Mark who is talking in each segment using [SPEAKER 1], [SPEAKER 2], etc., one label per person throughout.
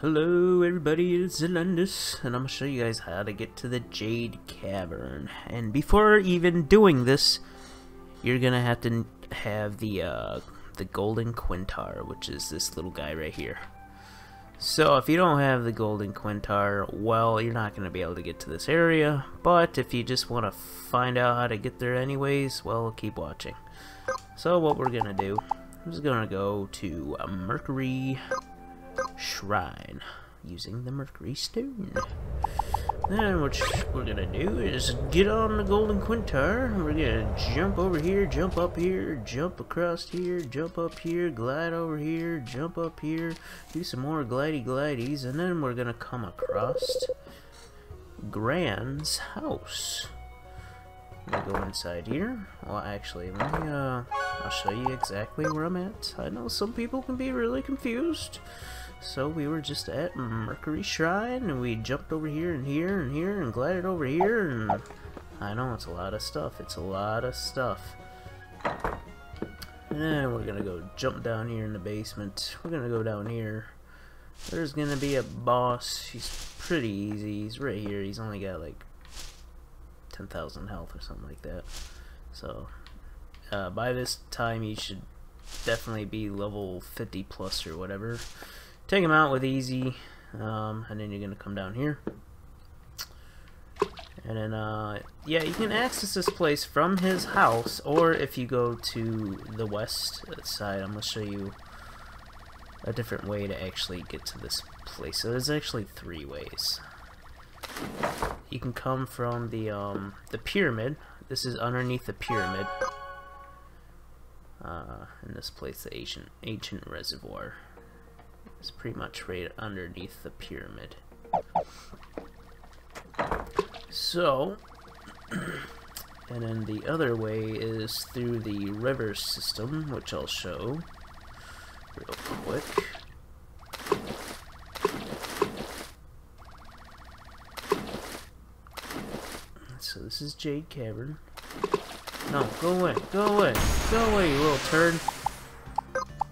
[SPEAKER 1] Hello everybody, it's Zelendes, and I'm gonna show you guys how to get to the Jade Cavern. And before even doing this, you're gonna have to have the uh, the Golden Quintar, which is this little guy right here. So if you don't have the Golden Quintar, well, you're not gonna be able to get to this area. But if you just want to find out how to get there anyways, well, keep watching. So what we're gonna do, I'm just gonna go to uh, Mercury shrine using the mercury stone. Then what we're gonna do is get on the golden quintar. We're gonna jump over here, jump up here, jump across here, jump up here, glide over here, jump up here, do some more glidey glidies, and then we're gonna come across Grand's house. I'm gonna go inside here. Well, actually, let me, uh, I'll show you exactly where I'm at. I know some people can be really confused. So we were just at Mercury Shrine, and we jumped over here and here and here and glided over here, and I know it's a lot of stuff. It's a lot of stuff. And then we're gonna go jump down here in the basement. We're gonna go down here. There's gonna be a boss. He's pretty easy. He's right here. He's only got like 10,000 health or something like that. So uh, by this time, you should definitely be level 50 plus or whatever. Take him out with easy, um, and then you're gonna come down here. And then, uh, yeah, you can access this place from his house, or if you go to the west side, I'm gonna show you a different way to actually get to this place. So there's actually three ways. You can come from the, um, the pyramid. This is underneath the pyramid. Uh, in this place, the ancient, ancient reservoir. It's pretty much right underneath the pyramid. So, and then the other way is through the river system, which I'll show real quick. So this is Jade Cavern. No, go away, go away, go away, you little turd.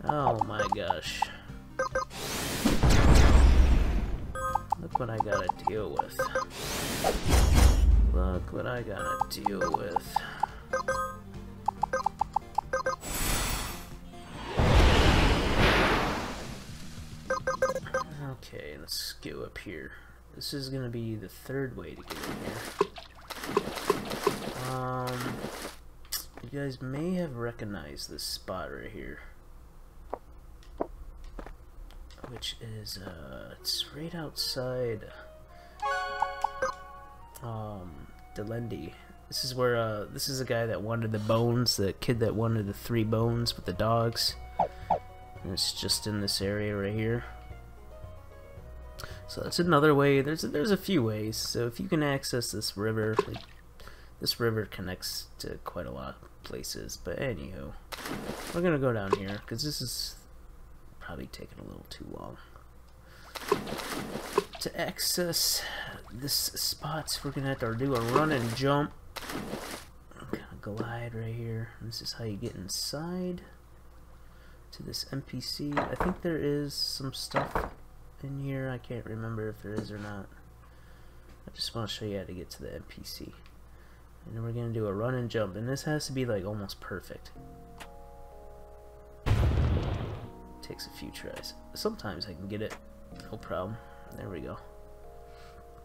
[SPEAKER 1] Oh my gosh. Look what I gotta deal with. Look what I gotta deal with. Okay, let's go up here. This is gonna be the third way to get in here. Um, you guys may have recognized this spot right here which is uh it's right outside um Delende. This is where uh this is a guy that wanted the bones, the kid that wanted the three bones with the dogs. And it's just in this area right here. So that's another way. There's a, there's a few ways. So if you can access this river, like, this river connects to quite a lot of places. But anywho, we're gonna go down here because this is probably taking a little too long. To access this spot, we're gonna have to do a run and jump. Glide right here. This is how you get inside to this NPC. I think there is some stuff in here. I can't remember if there is or not. I just want to show you how to get to the NPC. And then we're gonna do a run and jump, and this has to be like almost perfect. Takes a few tries. Sometimes I can get it, no problem. There we go.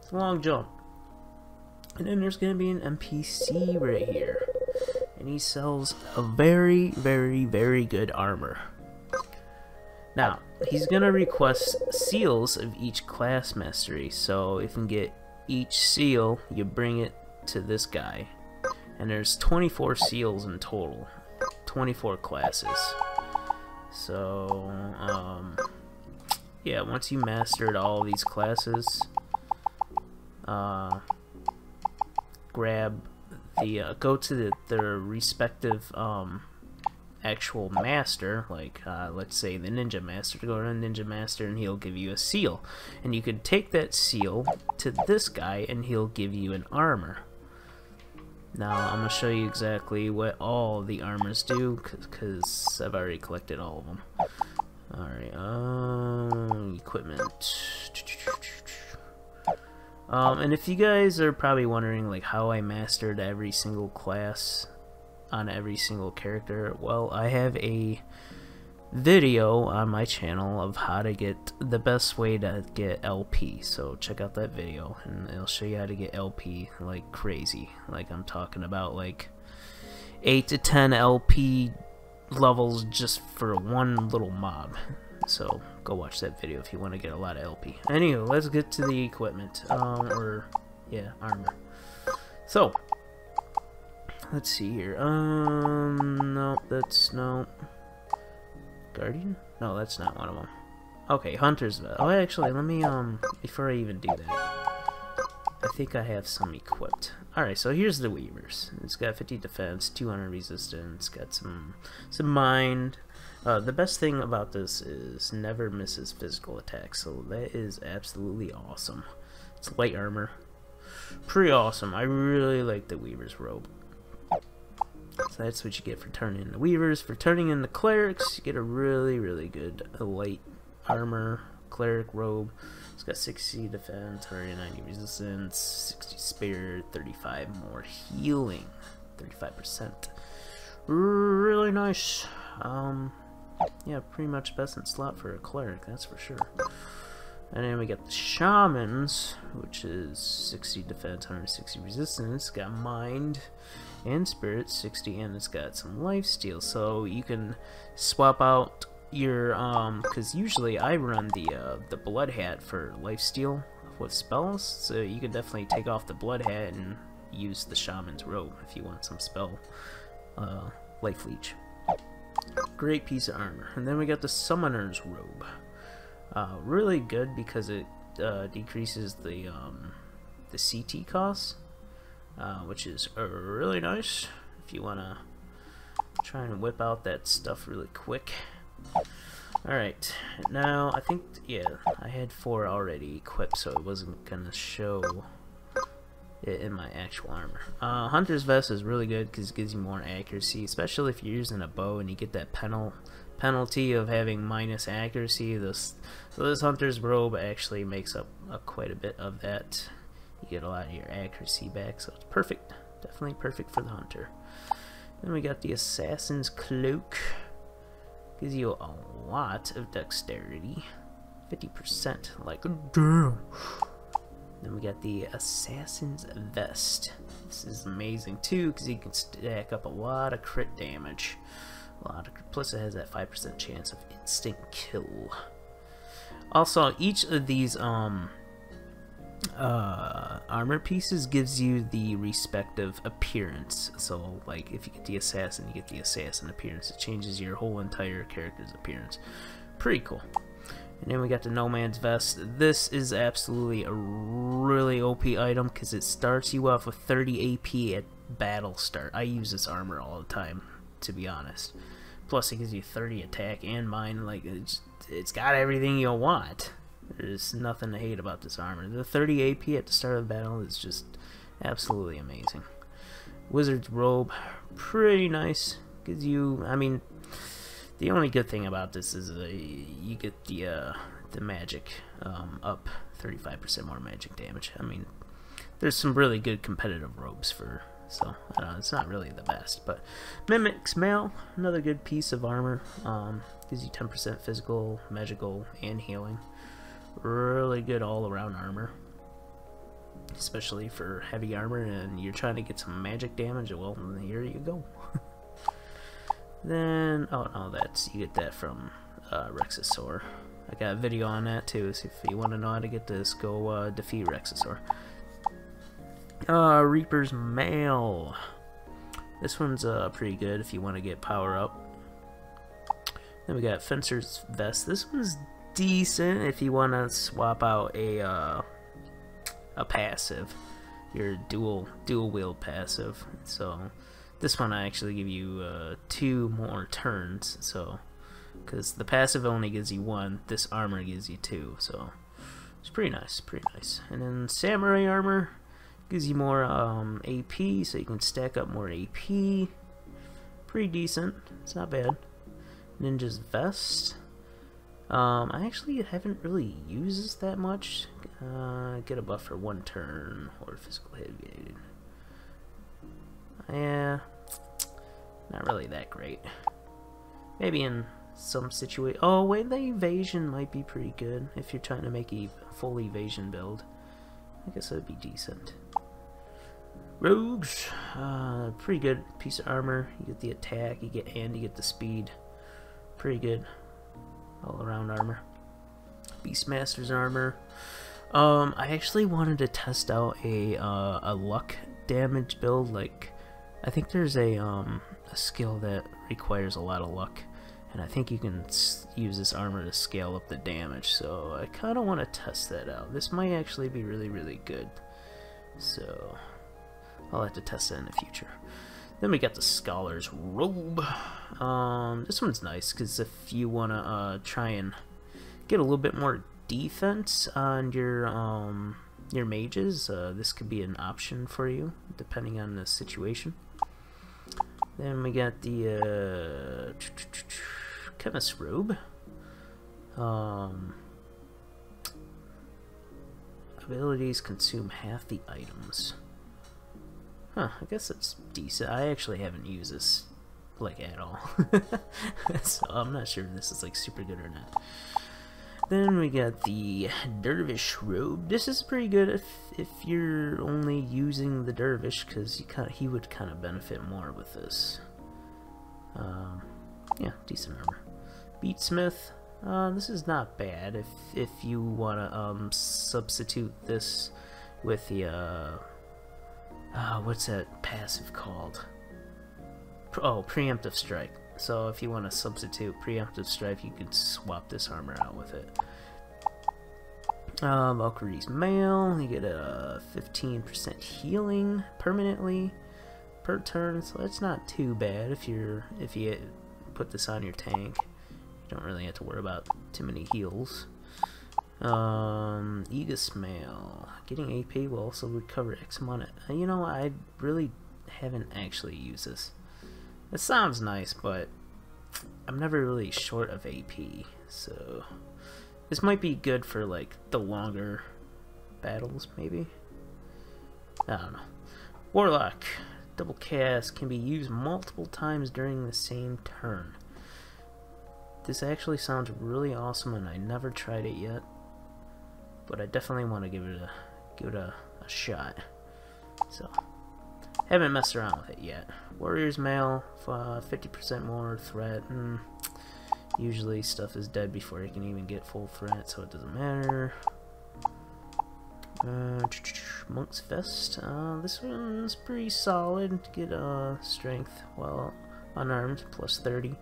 [SPEAKER 1] It's a long jump. And then there's going to be an NPC right here. And he sells a very, very, very good armor. Now, he's going to request seals of each class mastery. So if you can get each seal, you bring it to this guy. And there's 24 seals in total. 24 classes. So, um, yeah, once you mastered all these classes, uh, grab the, uh, go to the, their respective, um, actual master, like, uh, let's say the Ninja Master, to go to the Ninja Master and he'll give you a seal. And you can take that seal to this guy and he'll give you an armor. Now, I'm going to show you exactly what all the armors do, because I've already collected all of them. Alright, um, equipment. Um, and if you guys are probably wondering like how I mastered every single class on every single character, well, I have a video on my channel of how to get the best way to get LP. So check out that video and it'll show you how to get LP like crazy. Like I'm talking about like 8 to 10 LP levels just for one little mob. So go watch that video if you want to get a lot of LP. Anyway, let's get to the equipment. Um, or, yeah, armor. So, let's see here. Um, no, that's, no. Guardian? No, that's not one of them. Okay, Hunter's Oh, actually, let me, um, before I even do that, I think I have some equipped. Alright, so here's the Weavers. It's got 50 defense, 200 resistance, got some, some mind. Uh, the best thing about this is never misses physical attack, so that is absolutely awesome. It's light armor. Pretty awesome. I really like the Weaver's robe. So that's what you get for turning into Weavers. For turning into Clerics, you get a really, really good light armor Cleric robe. It's got 60 defense, 190 resistance, 60 spirit, 35 more healing, 35%. Really nice. Um, yeah, pretty much best in slot for a cleric, that's for sure. And then we got the shamans, which is 60 defense, 160 resistance. Got mind and spirit, 60, and it's got some life steal. So you can swap out your um because usually I run the uh, the blood hat for lifesteal with spells so you can definitely take off the blood hat and use the shaman's robe if you want some spell uh, life leech great piece of armor and then we got the summoner's robe uh, really good because it uh, decreases the um, the CT costs uh, which is really nice if you want to try and whip out that stuff really quick Alright, now I think, yeah, I had four already equipped, so it wasn't gonna show it in my actual armor. Uh, Hunter's Vest is really good because it gives you more accuracy, especially if you're using a bow and you get that penal penalty of having minus accuracy. This, so this Hunter's Robe actually makes up uh, quite a bit of that. You get a lot of your accuracy back, so it's perfect. Definitely perfect for the Hunter. Then we got the Assassin's Cloak. Gives you a lot of dexterity. 50%, like, damn. Then we got the Assassin's Vest. This is amazing too, because you can stack up a lot of crit damage. A lot of, plus it has that 5% chance of instant kill. Also, each of these um uh, armor pieces gives you the respective appearance. So, like, if you get the assassin, you get the assassin appearance. It changes your whole entire character's appearance. Pretty cool. And then we got the Nomad's Vest. This is absolutely a really OP item because it starts you off with 30 AP at battle start. I use this armor all the time, to be honest. Plus, it gives you 30 attack and mind. Like, it's, it's got everything you'll want. There's nothing to hate about this armor. The 30 AP at the start of the battle is just absolutely amazing. Wizard's Robe, pretty nice. Gives you, I mean, the only good thing about this is uh, you get the uh, the magic um, up 35% more magic damage. I mean, there's some really good competitive robes for, so know, it's not really the best. But Mimic's Mail, another good piece of armor. Um, gives you 10% physical, magical, and healing. Really good all-around armor. Especially for heavy armor and you're trying to get some magic damage, well, here you go. then, oh no, that's, you get that from uh. I got a video on that too, so if you want to know how to get this, go uh, defeat Rexasaur. Uh, Reaper's Mail. This one's uh, pretty good if you want to get power up. Then we got Fencer's Vest. This one's decent if you want to swap out a uh, a passive, your dual dual wield passive. So this one I actually give you uh, two more turns. So because the passive only gives you one, this armor gives you two. So it's pretty nice, pretty nice. And then samurai armor gives you more um, AP, so you can stack up more AP. Pretty decent. It's not bad. Ninja's vest. Um, I actually haven't really used this that much. Uh, get a buff for one turn or physical hit. Yeah, not really that great. Maybe in some situation. Oh wait, the evasion might be pretty good if you're trying to make a full evasion build. I guess that'd be decent. Rogues, uh, pretty good piece of armor. You get the attack, you get and you get the speed. Pretty good all around armor. Beastmaster's armor. Um, I actually wanted to test out a uh, a luck damage build. Like, I think there's a um a skill that requires a lot of luck, and I think you can use this armor to scale up the damage. So I kind of want to test that out. This might actually be really really good. So I'll have to test that in the future. Then we got the Scholar's Robe. Um, this one's nice because if you want to uh, try and get a little bit more defense on your um, your mages, uh, this could be an option for you depending on the situation. Then we got the uh, Chemist Robe. Um, abilities consume half the items. Huh, I guess it's decent. I actually haven't used this, like, at all. so I'm not sure if this is, like, super good or not. Then we got the Dervish Robe. This is pretty good if, if you're only using the Dervish, because he would kind of benefit more with this. Um, yeah, decent armor. Beatsmith. Uh, this is not bad if if you want to um, substitute this with the uh, uh, what's that passive called? Oh, preemptive strike. So if you want to substitute preemptive strike, you can swap this armor out with it. Uh, Valkyrie's Mail, you get a 15% healing permanently per turn, so that's not too bad if you're if you put this on your tank. You don't really have to worry about too many heals. Um, Aegis Mail. Getting AP will also recover X amount of... You know, I really haven't actually used this. It sounds nice, but I'm never really short of AP, so... This might be good for, like, the longer battles, maybe? I don't know. Warlock. Double cast can be used multiple times during the same turn. This actually sounds really awesome and I never tried it yet but I definitely want to give it a give it a, a shot. So, haven't messed around with it yet. Warrior's Mail, 50% uh, more threat. Mm, usually stuff is dead before you can even get full threat, so it doesn't matter. Uh, Monk's Vest. Uh, this one's pretty solid to get uh, strength while unarmed, plus 30.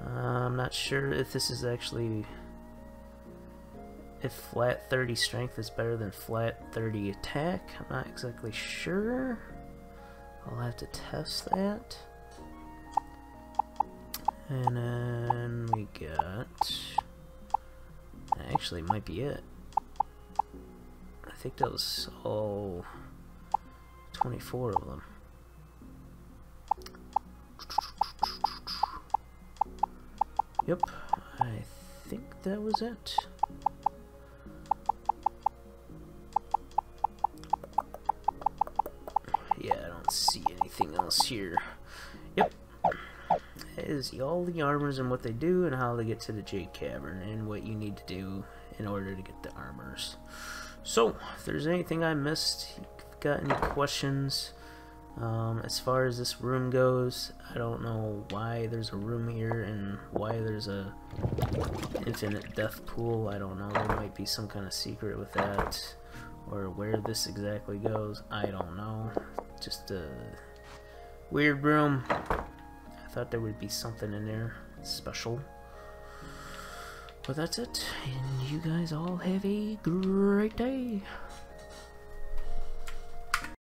[SPEAKER 1] Uh, I'm not sure if this is actually if flat 30 strength is better than flat 30 attack. I'm not exactly sure. I'll have to test that. And then we got... Actually, might be it. I think that was all 24 of them. Yep, I think that was it. Yep. Is all the armors and what they do and how they get to the Jade Cavern and what you need to do in order to get the armors. So, if there's anything I missed, got any questions, um, as far as this room goes, I don't know why there's a room here and why there's a infinite death pool. I don't know. There might be some kind of secret with that. Or where this exactly goes. I don't know. Just a Weird room. I thought there would be something in there special. But that's it. And you guys all have a great day.